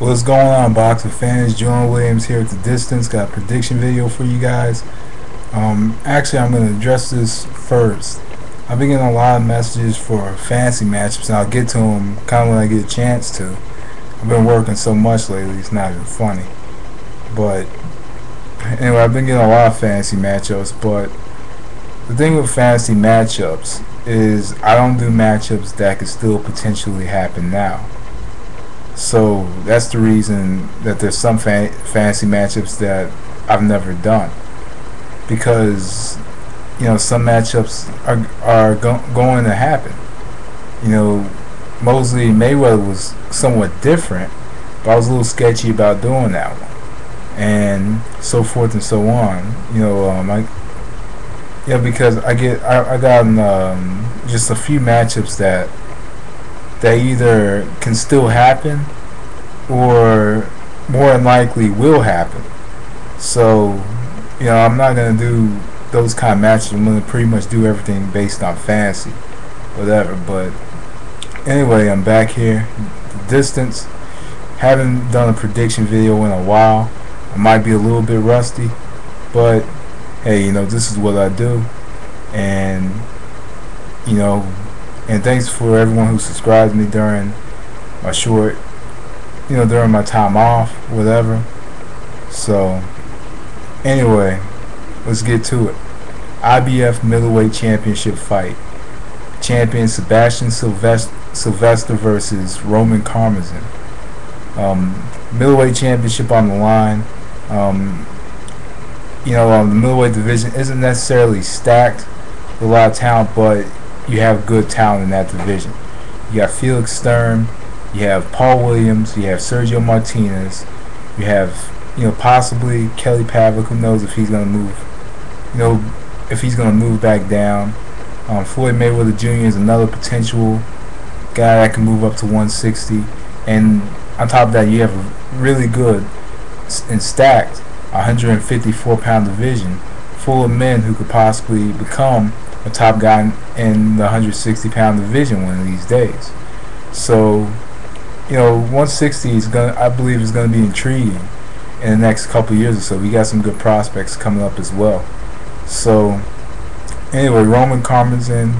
What's going on, boxing fans? John Williams here at the distance. Got a prediction video for you guys. Um, actually, I'm going to address this first. I've been getting a lot of messages for fancy matchups, and I'll get to them kind of when I get a chance to. I've been working so much lately, it's not even funny. But anyway, I've been getting a lot of fancy matchups, but the thing with fancy matchups is I don't do matchups that could still potentially happen now. So that's the reason that there's some fa fantasy matchups that I've never done because you know some matchups are are go going to happen. You know, Mosley Mayweather was somewhat different, but I was a little sketchy about doing that one, and so forth and so on. You know, um, I yeah because I get I, I got um, just a few matchups that that either can still happen or more than likely will happen. So, you know, I'm not going to do those kind of matches. I'm going to pretty much do everything based on fantasy, whatever. But anyway, I'm back here. The distance. Haven't done a prediction video in a while. I might be a little bit rusty, but hey, you know, this is what I do. And, you know, and thanks for everyone who subscribed me during my short, you know, during my time off, whatever. So, anyway, let's get to it. IBF middleweight championship fight. Champion Sebastian Sylvester, Sylvester versus Roman Karmazin. Um, middleweight championship on the line. Um, you know, um, the middleweight division isn't necessarily stacked with a lot of talent, but you have good talent in that division. You got Felix Sturm, you have Paul Williams, you have Sergio Martinez, you have you know possibly Kelly Pavlik. Who knows if he's gonna move? You know if he's gonna move back down. Um, Floyd Mayweather Jr. is another potential guy that can move up to 160, and on top of that, you have a really good and stacked 154 pound division full of men who could possibly become a top guy in the 160 pound division one of these days. So, you know, 160 is gonna, I believe, is to be intriguing in the next couple years or so. We got some good prospects coming up as well. So, anyway, Roman Karmazin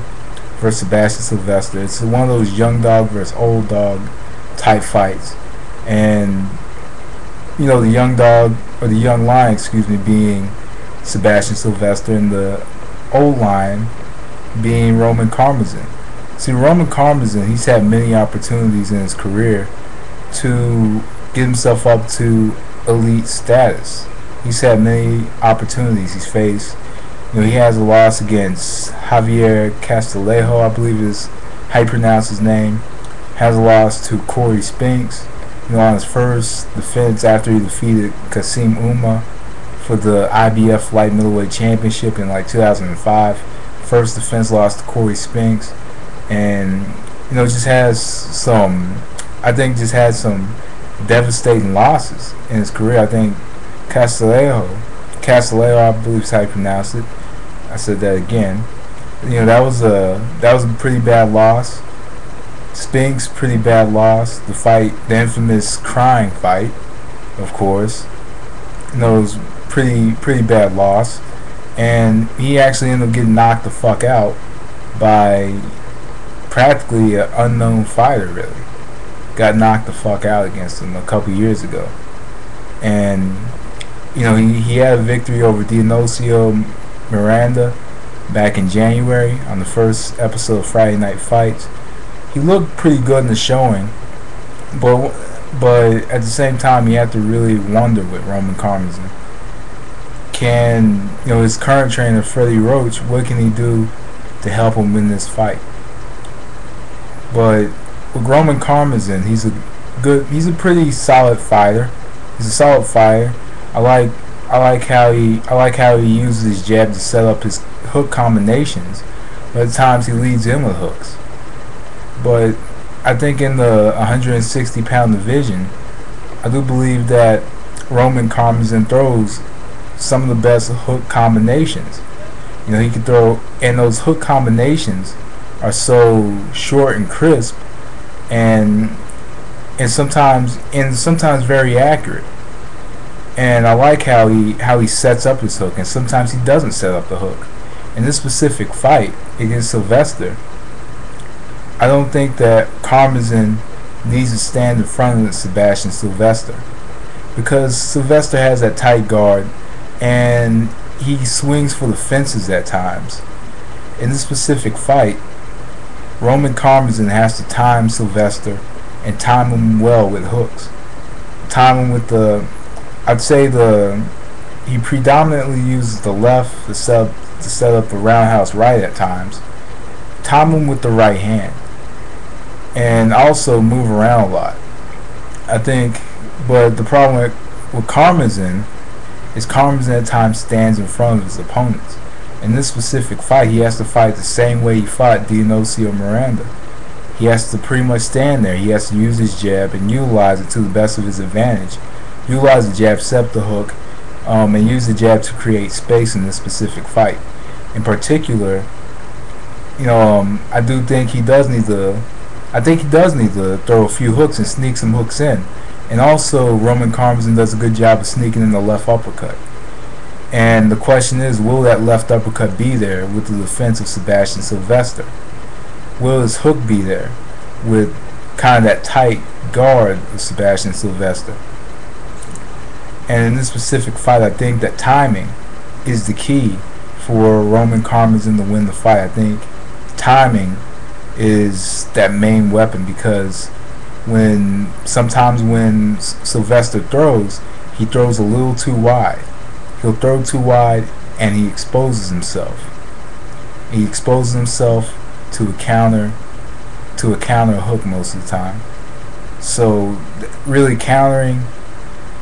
versus Sebastian Sylvester. It's one of those young dog versus old dog type fights, and you know, the young dog or the young lion, excuse me, being Sebastian Sylvester, and the old line being Roman Karmazin. See, Roman Karmazin, he's had many opportunities in his career to get himself up to elite status. He's had many opportunities he's faced. You know, he has a loss against Javier Castillejo, I believe is how you pronounce his name. Has a loss to Corey Spinks. You know, on his first defense after he defeated Kassim Ouma for the IBF Light Middleweight Championship in like 2005. First defense loss to Corey Spinks, and you know just has some, I think just had some devastating losses in his career. I think Castillejo, Castillejo, I believe is how you pronounce it. I said that again. You know that was a that was a pretty bad loss. Spinks pretty bad loss. The fight, the infamous crying fight, of course. You know, it was pretty pretty bad loss, and he actually ended up getting knocked the fuck out by practically an unknown fighter. Really, got knocked the fuck out against him a couple years ago, and you know he he had a victory over Dionisio Miranda back in January on the first episode of Friday Night Fights. He looked pretty good in the showing, but but at the same time, you have to really wonder with Roman Karmazin can you know his current trainer Freddie Roach what can he do to help him win this fight? But with Roman Karmazin he's a good he's a pretty solid fighter. He's a solid fighter. I like I like how he I like how he uses his jab to set up his hook combinations. But at times he leads in with hooks. But I think in the 160 pound division I do believe that Roman Karmazin throws some of the best hook combinations. You know, he can throw, and those hook combinations are so short and crisp, and and sometimes and sometimes very accurate. And I like how he how he sets up his hook, and sometimes he doesn't set up the hook. In this specific fight against Sylvester, I don't think that Karmazin needs to stand in front of Sebastian Sylvester because Sylvester has that tight guard and he swings for the fences at times. In this specific fight, Roman Karmazin has to time Sylvester and time him well with hooks. Time him with the, I'd say the, he predominantly uses the left to set up, to set up the roundhouse right at times. Time him with the right hand. And also move around a lot. I think, but the problem with, with Karmazin is Karmazin at times stands in front of his opponents. In this specific fight, he has to fight the same way he fought Dionisio Miranda. He has to pretty much stand there. He has to use his jab and utilize it to the best of his advantage. Utilize the jab, set the hook, um, and use the jab to create space in this specific fight. In particular, you know, um, I do think he does need to. I think he does need to throw a few hooks and sneak some hooks in. And also, Roman Karmazin does a good job of sneaking in the left uppercut. And the question is, will that left uppercut be there with the defense of Sebastian Sylvester? Will his hook be there with kind of that tight guard of Sebastian Sylvester? And in this specific fight, I think that timing is the key for Roman Karmazin to win the fight. I think timing is that main weapon because when sometimes when Sylvester throws, he throws a little too wide he'll throw too wide and he exposes himself. He exposes himself to a counter to a counter hook most of the time. So really countering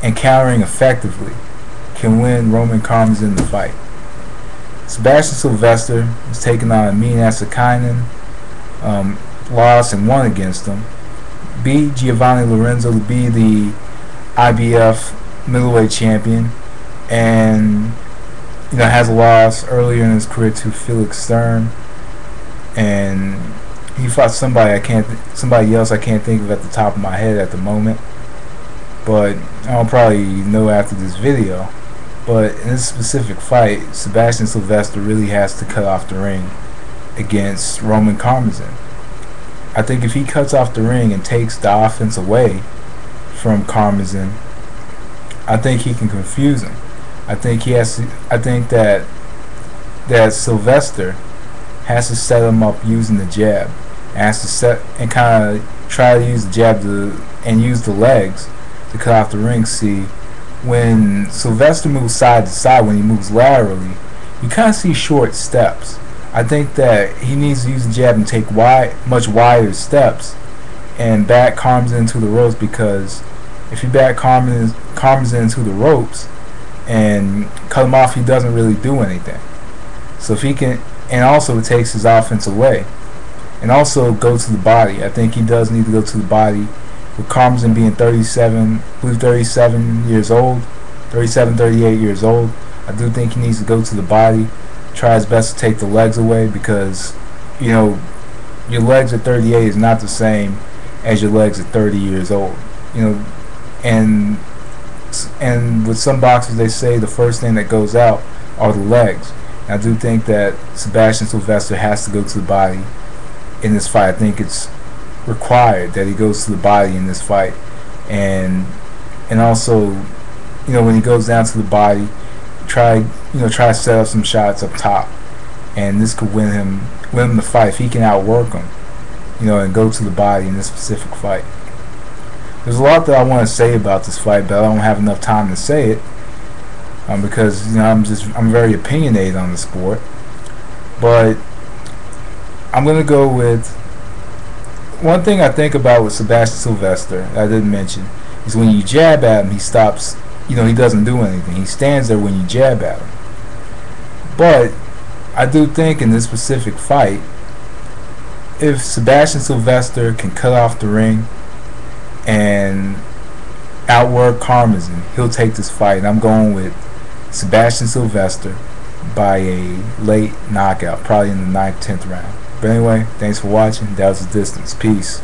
and countering effectively can win Roman Karmazin in the fight. Sebastian Sylvester is taking on Amin Asikainen, um, lost and won against him. Beat Giovanni Lorenzo to be the IBF middleweight champion and you know has lost earlier in his career to Felix Sturm, and he fought somebody I can't somebody else I can't think of at the top of my head at the moment, but I'll probably know after this video. But in this specific fight, Sebastian Sylvester really has to cut off the ring against Roman Karmazin. I think if he cuts off the ring and takes the offense away from Karmazin, I think he can confuse him. I think he has to. I think that that Sylvester has to set him up using the jab, and has to set and kind of try to use the jab to and use the legs to cut off the ring. See, when Sylvester moves side to side, when he moves laterally, you kind of see short steps. I think that he needs to use the jab and take wide, much wider steps, and back Karmazin into the ropes because if you back Karmazin into the ropes, and cut him off, he doesn't really do anything. So if he can, and also it takes his offense away, and also go to the body. I think he does need to go to the body. With Karmazin being 37, I believe 37 years old, 37, 38 years old, I do think he needs to go to the body, try his best to take the legs away because, you know, your legs at 38 is not the same as your legs at 30 years old. You know, and and with some boxers they say the first thing that goes out are the legs. And I do think that Sebastian Sylvester has to go to the body in this fight. I think it's required that he goes to the body in this fight, and and also, you know, when he goes down to the body, try you know try to set up some shots up top, and this could win him win him the fight if he can outwork him, you know, and go to the body in this specific fight. There's a lot that I want to say about this fight, but I don't have enough time to say it um, because you know I'm just I'm very opinionated on the sport. But I'm gonna go with one thing I think about with Sebastian Sylvester I didn't mention is when you jab at him, he stops. You know, he doesn't do anything. He stands there when you jab at him. But I do think in this specific fight, if Sebastian Sylvester can cut off the ring and outwork Karmazin. He'll take this fight. And I'm going with Sebastian Sylvester by a late knockout, probably in the 9th, 10th round. But anyway, thanks for watching. That was the distance. Peace.